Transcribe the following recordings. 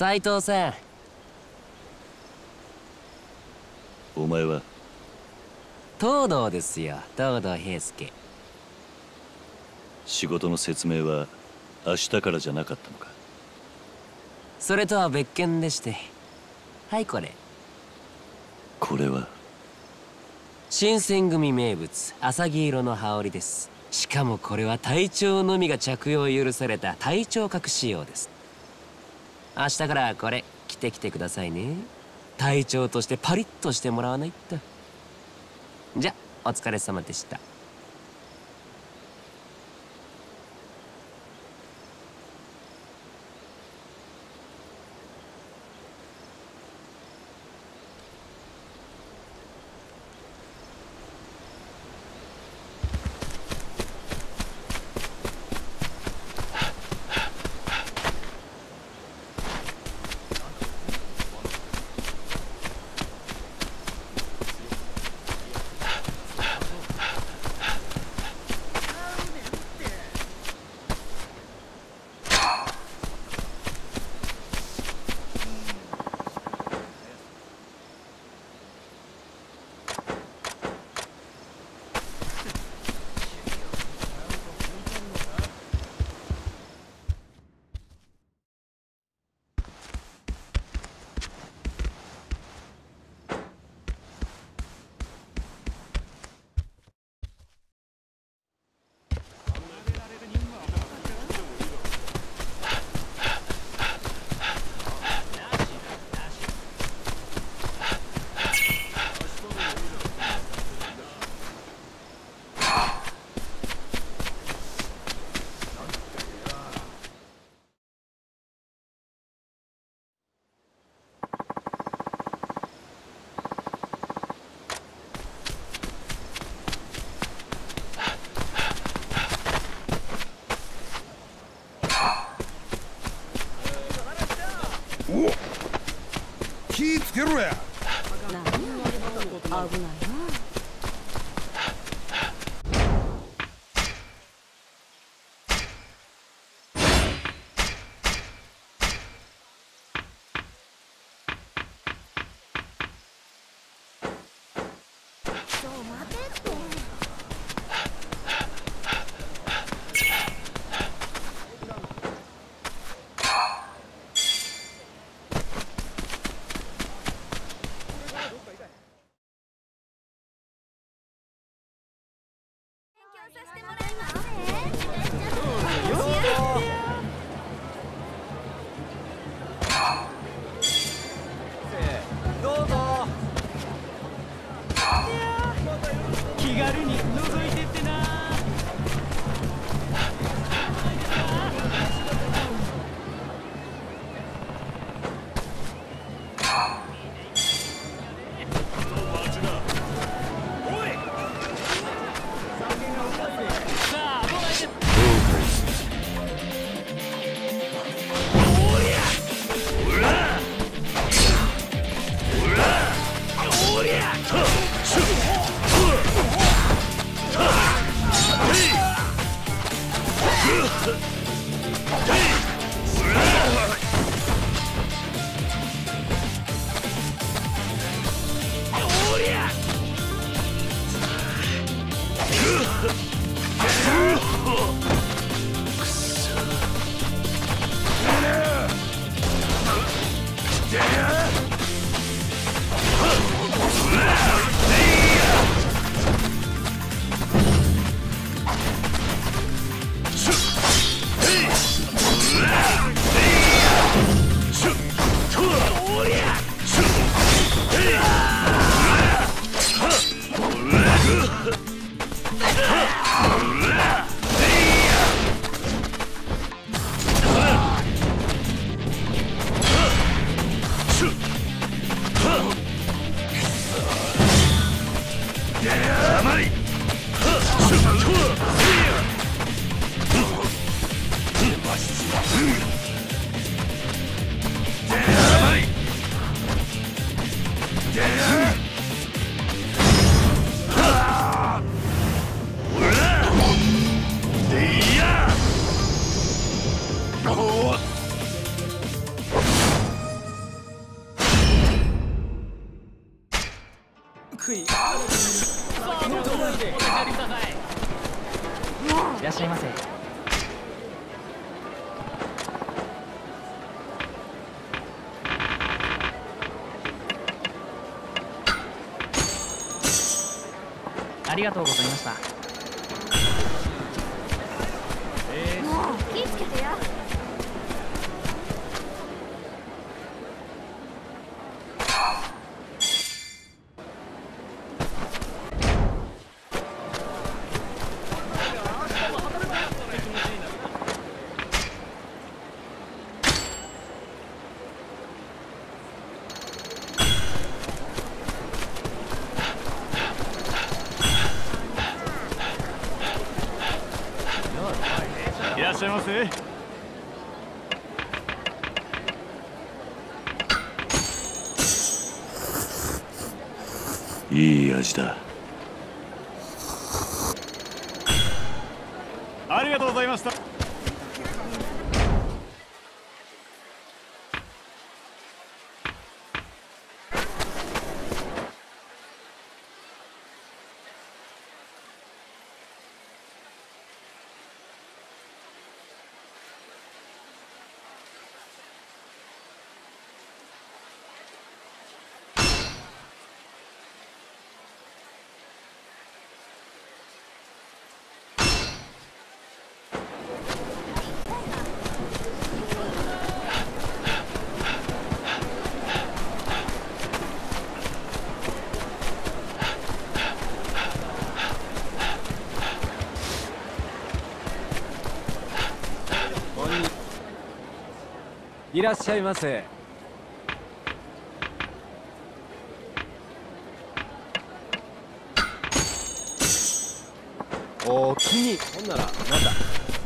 斉藤さん。お前は？東堂ですよ。東堂平介。仕事の説明は明日からじゃなかったのか？それとは別件でして。はいこれ。これは？新選組名物浅黄色の羽織です。しかもこれは隊長のみが着用許された隊長格仕様です明日からこれ着てきてくださいね。隊長としてパリッとしてもらわないと。じゃお疲れ様でした。させてもらい食い。らっしゃいませ。ありがとうございました。気ぃつけてやい味だ。ありがとうございました。いらっしゃいませ。おおきにほんならなんだ？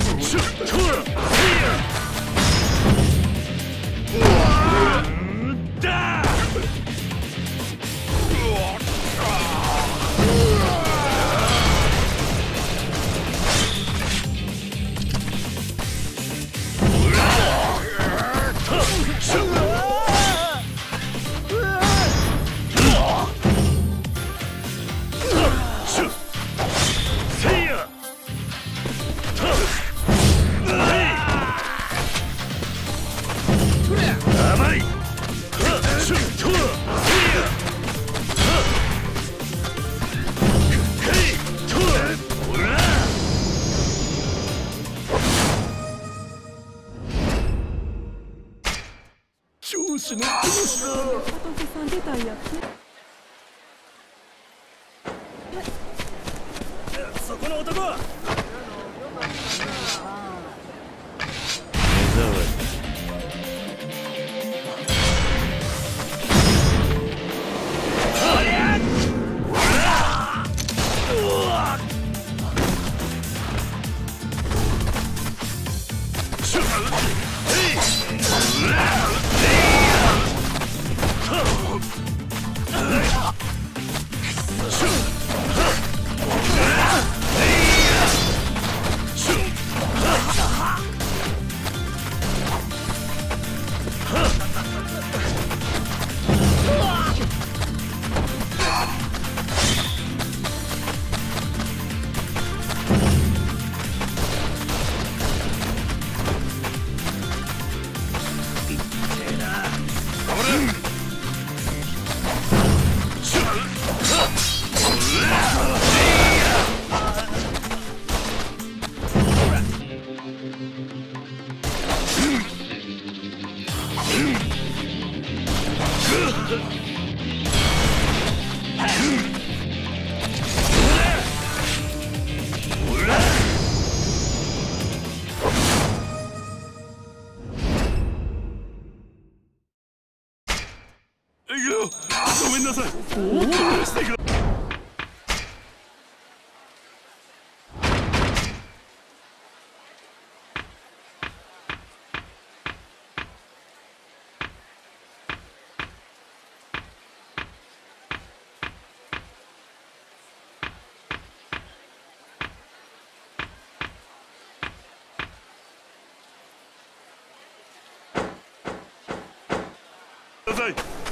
せいや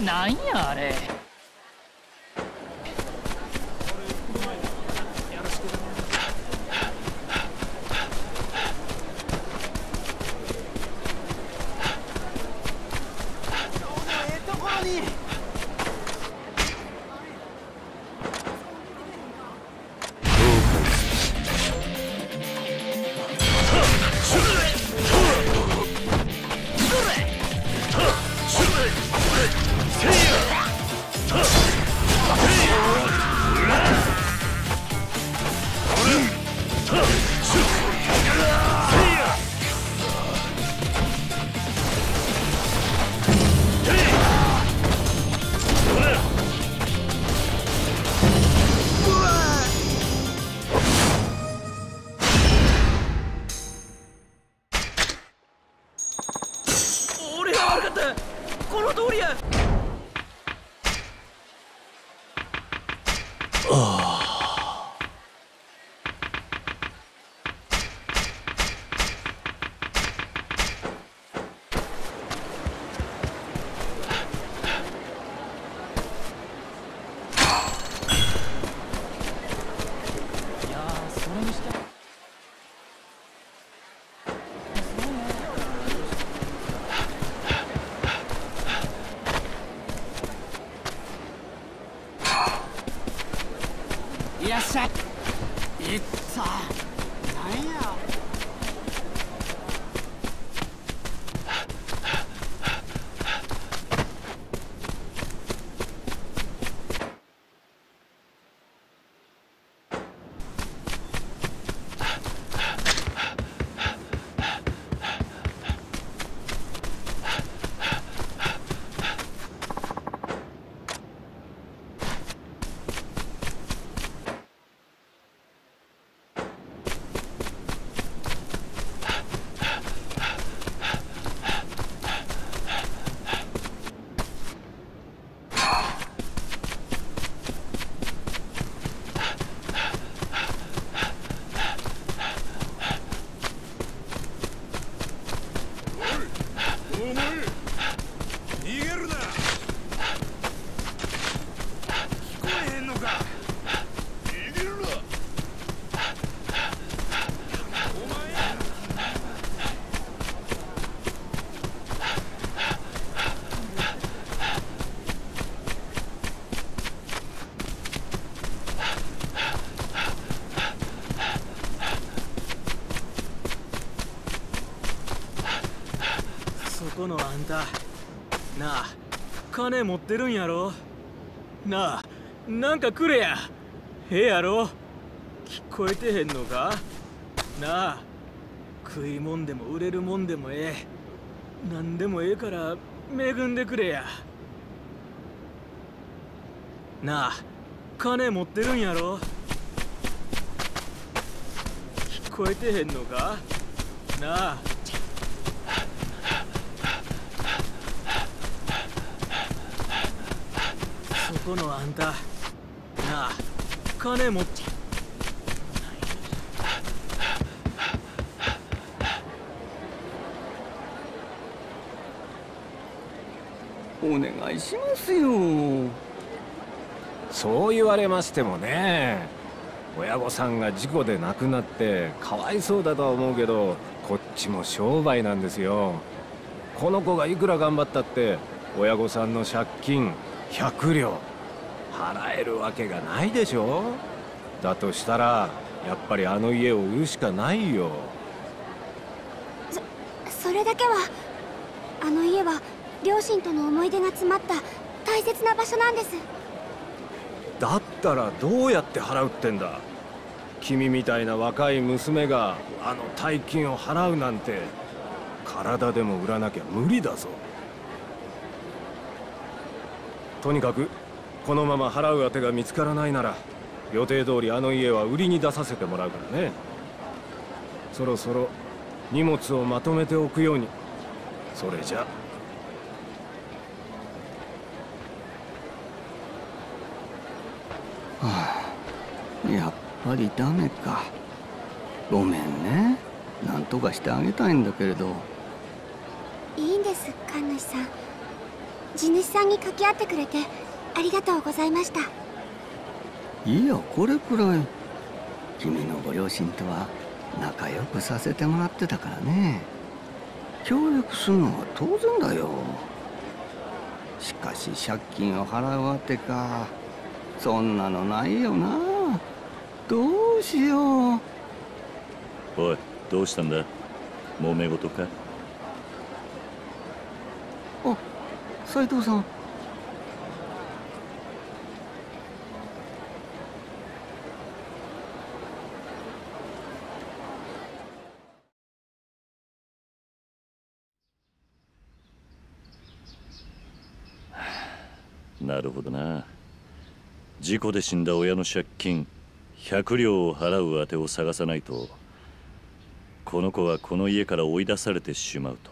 なんやあれ。しゃ。いった。金持ってるんやろ？なあなんかくれや。ええやろ？聞こえてへんのか？なあ食いもんでも売れるもんでもええ。何でもええから恵んでくれや。なあ金持ってるんやろ？聞こえてへんのか？なあ。このあんた。なあ金持って。お願いしますよ。そう言われましてもね親御さんが事故で亡くなってかわいそうだとは思うけどこっちも商売なんですよ。この子がいくら頑張ったって親御さんの借金100両。払えるわけがないでしょ。だとしたらやっぱりあの家を売るしかないよ。それだけはあの家は両親との思い出が詰まった大切な場所なんです。だったらどうやって払うってんだ。君みたいな若い娘があの大金を払うなんて体でも売らなきゃ無理だぞ。とにかくこのまま払う当てが見つからないなら予定通りあの家は売りに出させてもらうからね。そろそろ荷物をまとめておくように。それじゃ。やっぱりダメか。ごめんね。なんとかしてあげたいんだけれど。いいんです神主さん。地主さんに掛け合ってくれてありがとうございました。いやこれくらい。君のご両親とは仲良くさせてもらってたからね。協力するのは当然だよ。しかし借金を払うわてか。そんなのないよな。どうしよう。おいどうしたんだ？揉め事か？あ斉藤さんるほどな。事故で死んだ親の借金100両を払う当てを探さないとこの子はこの家から追い出されてしまうと。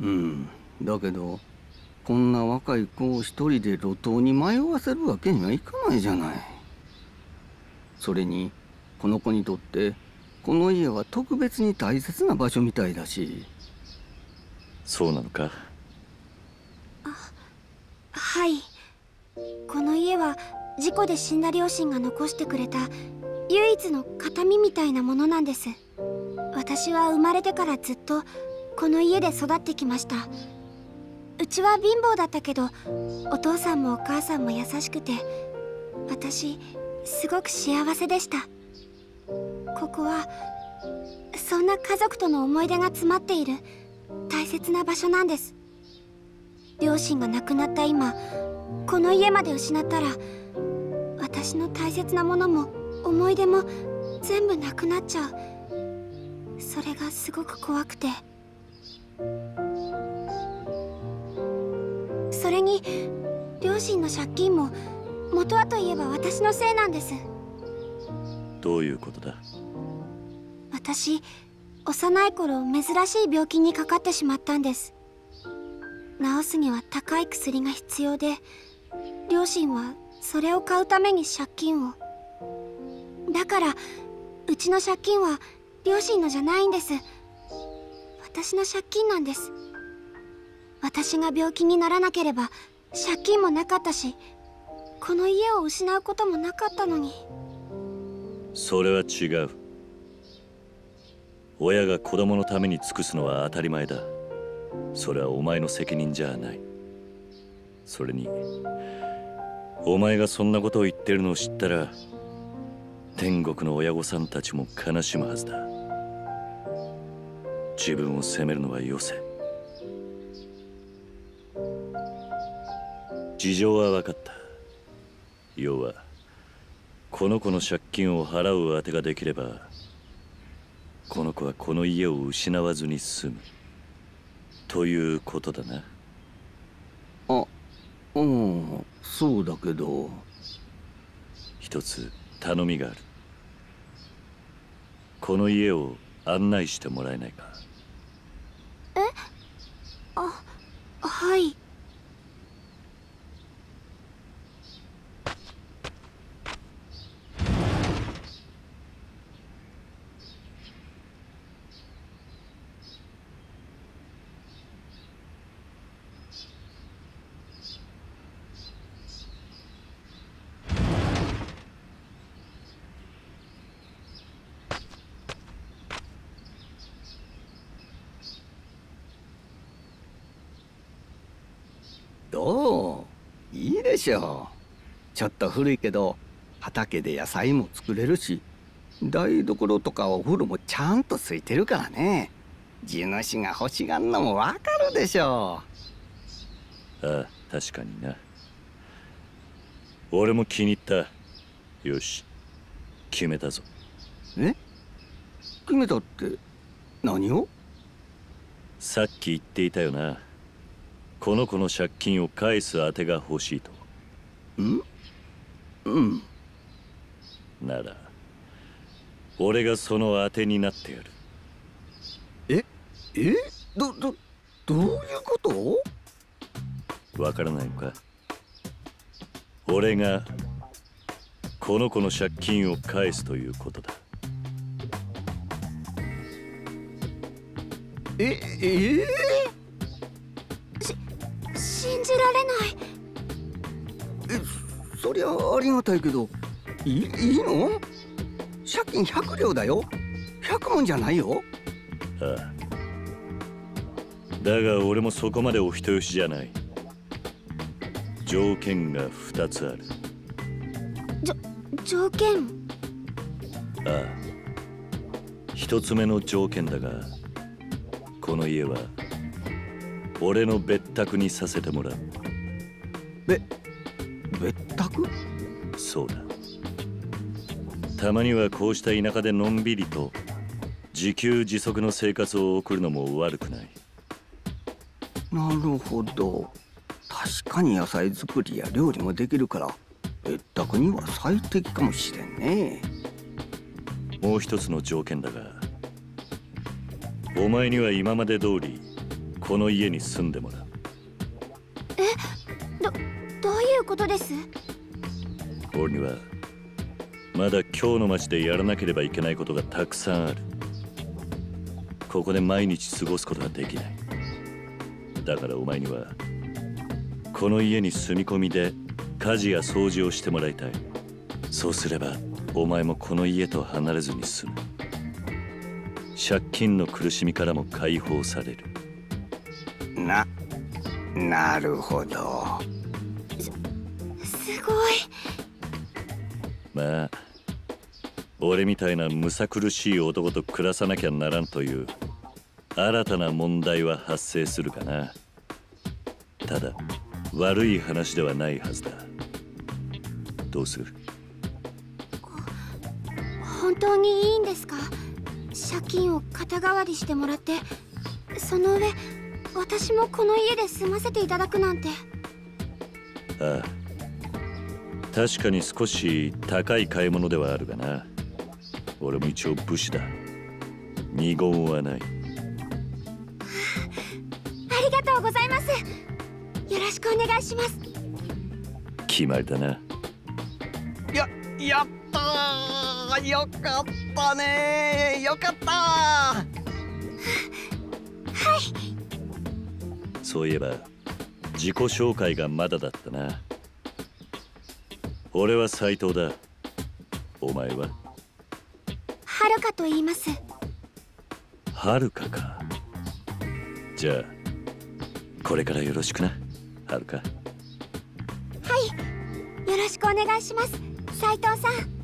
うん。だけどこんな若い子を一人で路頭に迷わせるわけにはいかないじゃない。それにこの子にとってこの家は特別に大切な場所みたいだし。そうなのか？はいこの家は事故で死んだ両親が残してくれた唯一の形見みたいなものなんです。私は生まれてからずっとこの家で育ってきました。うちは貧乏だったけどお父さんもお母さんも優しくて私すごく幸せでした。ここはそんな家族との思い出が詰まっている大切な場所なんです。両親が亡くなった今この家まで失ったら私の大切なものも思い出も全部なくなっちゃう。それがすごく怖くて。それに両親の借金も元はといえば私のせいなんです。どういうことだ？私幼い頃珍しい病気にかかってしまったんです。治すには高い薬が必要で両親はそれを買うために借金を。だからうちの借金は両親のじゃないんです。私の借金なんです。私が病気にならなければ借金もなかったしこの家を失うこともなかったのに。それは違う。親が子供のために尽くすのは当たり前だ。それはお前の責任じゃない。それにお前がそんなことを言ってるのを知ったら天国の親御さんたちも悲しむはずだ。自分を責めるのはよせ。事情は分かった。要はこの子の借金を払うあてができればこの子はこの家を失わずに済む。ということだな。うんそうだけど一つ頼みがある。この家を案内してもらえないかあはいどういいでしょうちょっと古いけど畑で野菜も作れるし台所とかお風呂もちゃんとついてるからね。地主が欲しがんのもわかるでしょああ確かにな。俺も気に入った。よし決めたぞ。うえ？決めたって何を？さっき言っていたよな。この子の借金を返すあてが欲しいとん？うん。なら俺がそのあてになってやる。え？え？どどどういうこと？わからないのか？俺がこの子の借金を返すということだ。え？え？え信じられない。えそりゃありがたいけどいいいの？借金100両だよ。100問じゃないよ。ああ。だが俺もそこまでお人よしじゃない。条件が2つある。条件？ああ。一つ目の条件だがこの家は俺の別宅にさせてもらう。別宅そうだ。たまにはこうした田舎でのんびりと自給自足の生活を送るのも悪くない。なるほど。確かに野菜作りや料理もできるから別宅には最適かもしれんね。もう一つの条件だがお前には今まで通りこの家に住んでもらう。どういうことです？俺にはまだ今日の街でやらなければいけないことがたくさんある。ここで毎日過ごすことができない。だからお前にはこの家に住み込みで家事や掃除をしてもらいたい。そうすればお前もこの家と離れずに済む。借金の苦しみからも解放される。ななるほど。まあ俺みたいなむさ苦しい男と暮らさなきゃならんという新たな問題は発生するかな。ただ悪い話ではないはずだ。どうする？本当にいいんですか？借金を肩代わりしてもらってその上私もこの家で住ませていただくなんて。ああ確かに少し高い買い物ではあるがな。俺も一応武士だ。二言はない。ありがとうございます。よろしくお願いします。決まりだな。ややったー。よかったねよかったそういえば自己紹介がまだだったな俺は斎藤だ。お前は？はるかと言います。はるかか。じゃあこれからよろしくな。はるか。はい。よろしくお願いします。斉藤さん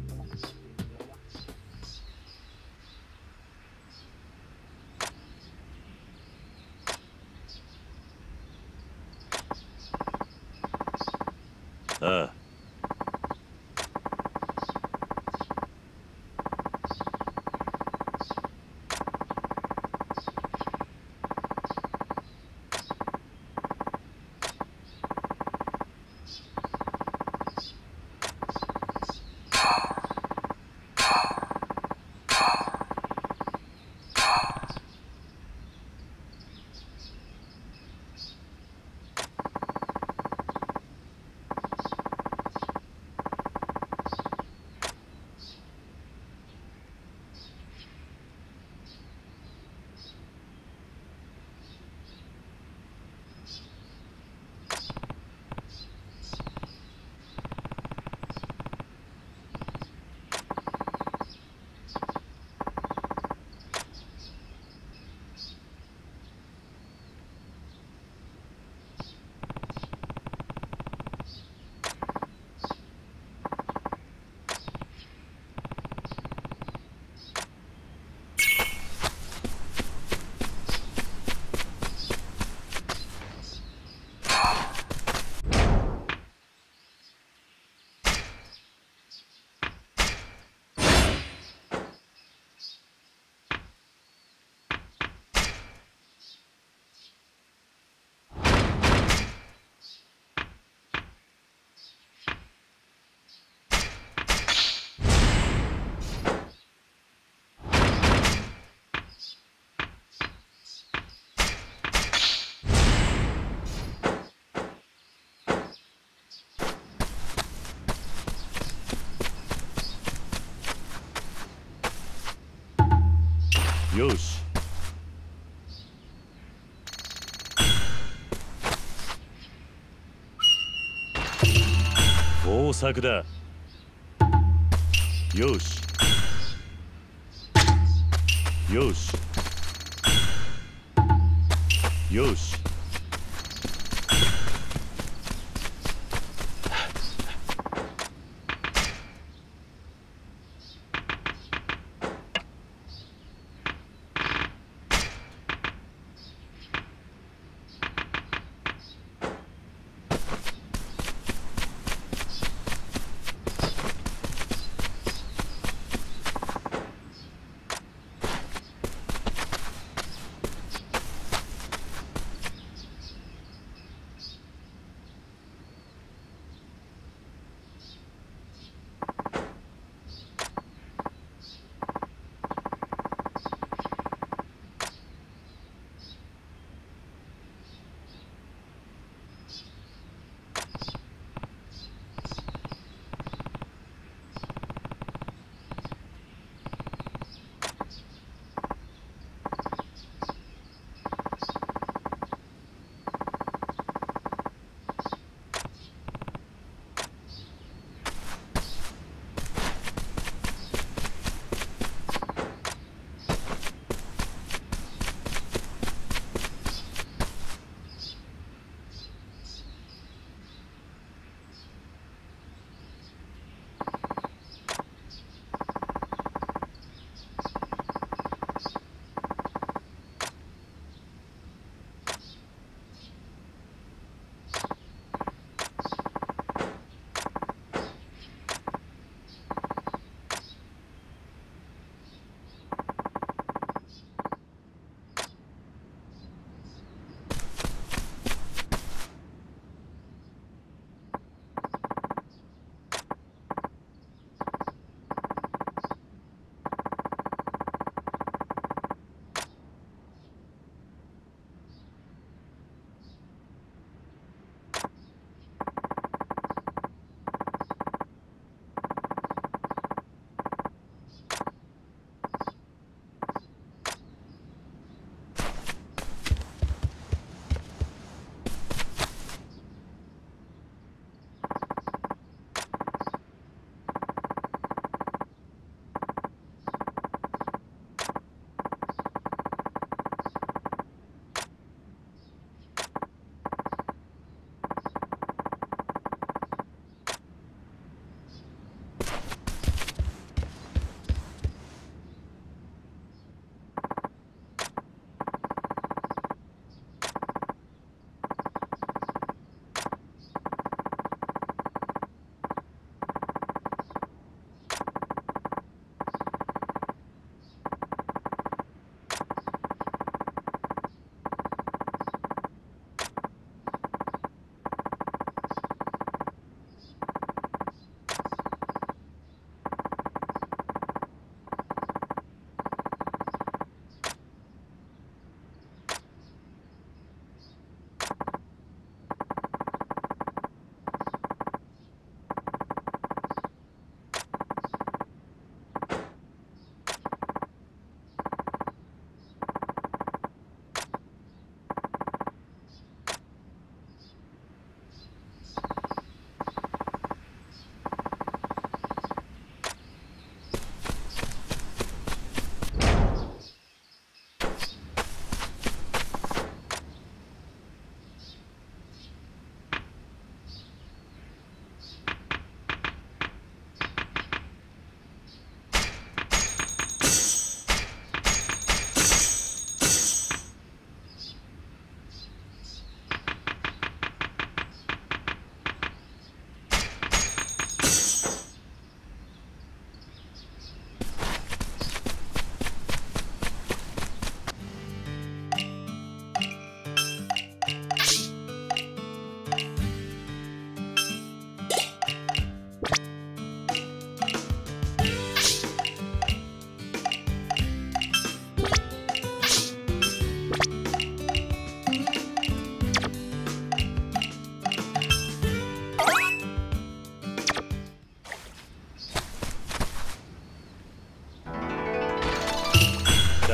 よし豊作だよしよしよし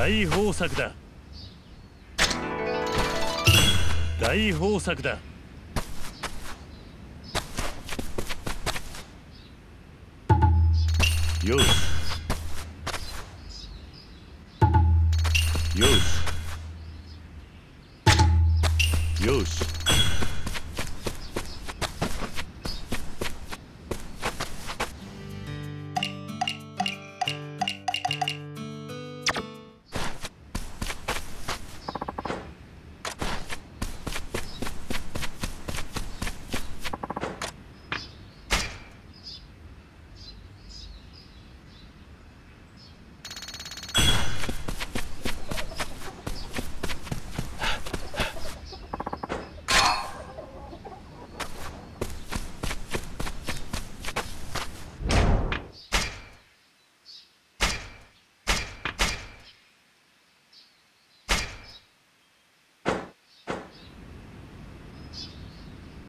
大豊作だ。大豊作だ。よし。よし。